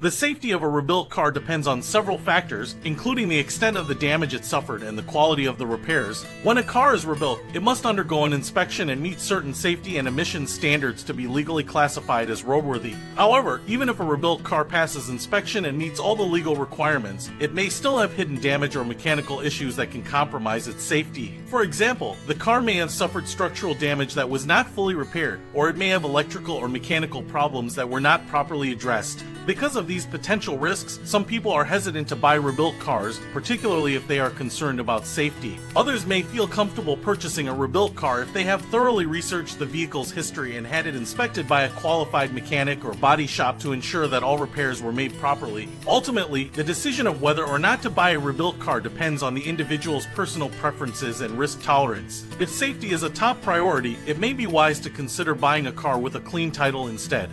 The safety of a rebuilt car depends on several factors, including the extent of the damage it suffered and the quality of the repairs. When a car is rebuilt, it must undergo an inspection and meet certain safety and emissions standards to be legally classified as roadworthy. However, even if a rebuilt car passes inspection and meets all the legal requirements, it may still have hidden damage or mechanical issues that can compromise its safety. For example, the car may have suffered structural damage that was not fully repaired, or it may have electrical or mechanical problems that were not properly addressed. Because of these potential risks, some people are hesitant to buy rebuilt cars, particularly if they are concerned about safety. Others may feel comfortable purchasing a rebuilt car if they have thoroughly researched the vehicle's history and had it inspected by a qualified mechanic or body shop to ensure that all repairs were made properly. Ultimately, the decision of whether or not to buy a rebuilt car depends on the individual's personal preferences and risk tolerance. If safety is a top priority, it may be wise to consider buying a car with a clean title instead.